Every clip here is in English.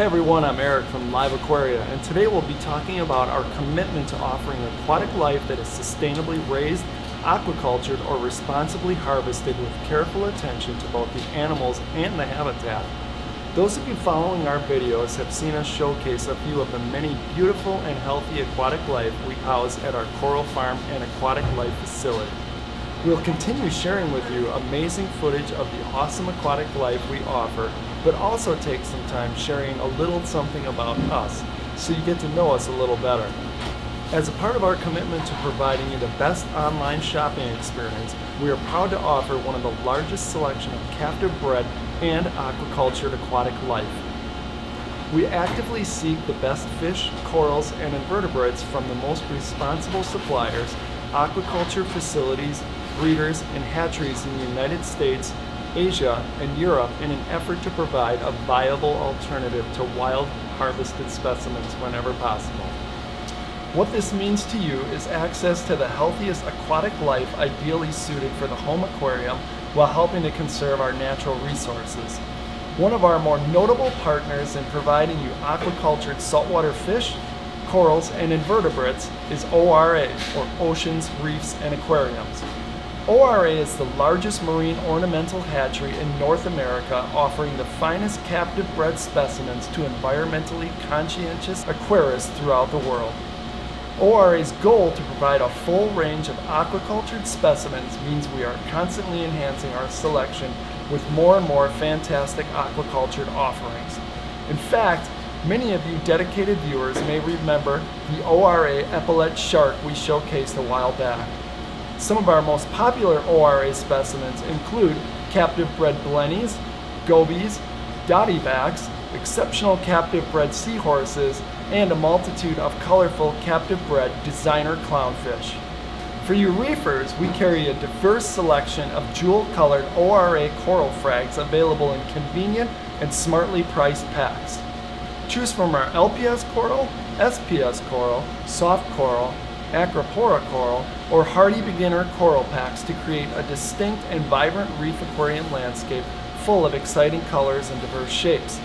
Hey everyone, I'm Eric from Live Aquaria, and today we'll be talking about our commitment to offering aquatic life that is sustainably raised, aquacultured, or responsibly harvested with careful attention to both the animals and the habitat. Those of you following our videos have seen us showcase a few of the many beautiful and healthy aquatic life we house at our Coral Farm and Aquatic Life facility. We'll continue sharing with you amazing footage of the awesome aquatic life we offer, but also take some time sharing a little something about us so you get to know us a little better. As a part of our commitment to providing you the best online shopping experience, we are proud to offer one of the largest selection of captive bred and aquacultured aquatic life. We actively seek the best fish, corals, and invertebrates from the most responsible suppliers, aquaculture facilities, breeders, and hatcheries in the United States, Asia, and Europe in an effort to provide a viable alternative to wild harvested specimens whenever possible. What this means to you is access to the healthiest aquatic life ideally suited for the home aquarium while helping to conserve our natural resources. One of our more notable partners in providing you aquacultured saltwater fish, corals, and invertebrates is ORA, or Oceans, Reefs, and Aquariums. ORA is the largest marine ornamental hatchery in North America offering the finest captive bred specimens to environmentally conscientious aquarists throughout the world. ORA's goal to provide a full range of aquacultured specimens means we are constantly enhancing our selection with more and more fantastic aquacultured offerings. In fact, many of you dedicated viewers may remember the ORA epaulet shark we showcased a while back. Some of our most popular ORA specimens include captive bred blennies, gobies, dottybacks, exceptional captive bred seahorses, and a multitude of colorful captive bred designer clownfish. For you reefers, we carry a diverse selection of jewel colored ORA coral frags available in convenient and smartly priced packs. Choose from our LPS coral, SPS coral, soft coral, Acropora coral, or hardy beginner coral packs to create a distinct and vibrant reef aquarium landscape full of exciting colors and diverse shapes.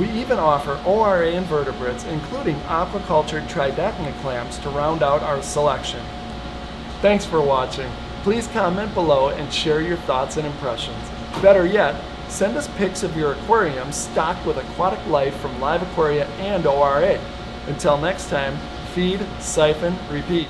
We even offer ORA invertebrates, including aquacultured tridacna clams, to round out our selection. Thanks for watching. Please comment below and share your thoughts and impressions. Better yet, send us pics of your aquarium stocked with aquatic life from Live Aquaria and ORA. Until next time, feed, siphon, repeat.